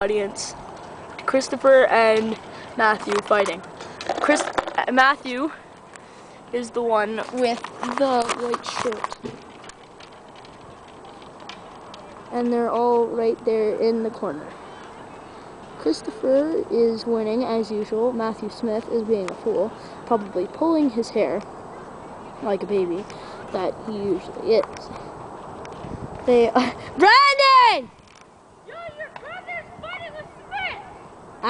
audience. Christopher and Matthew fighting. Chris uh, Matthew is the one with the white shirt. And they're all right there in the corner. Christopher is winning as usual. Matthew Smith is being a fool, probably pulling his hair like a baby that he usually is. They are Brandon!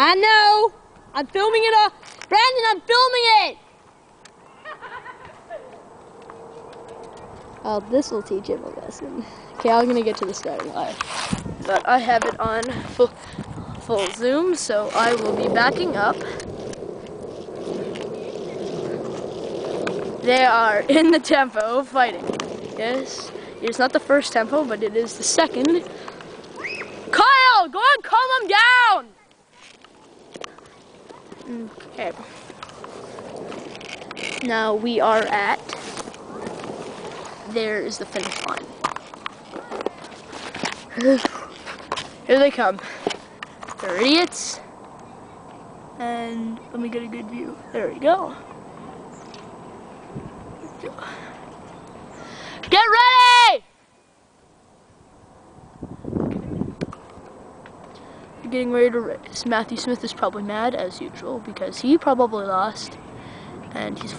I know. I'm filming it. Brandon, I'm filming it. Oh, this will teach him a lesson. Okay, I'm gonna get to the starting line. But I have it on full, full zoom, so I will be backing up. They are in the tempo fighting. Yes, it's not the first tempo, but it is the second. Kyle, go and calm them down! Okay. Now we are at, there is the finish line. Here they come. They're idiots. And let me get a good view. There we go. Get ready! Getting ready to race. Matthew Smith is probably mad as usual because he probably lost and he's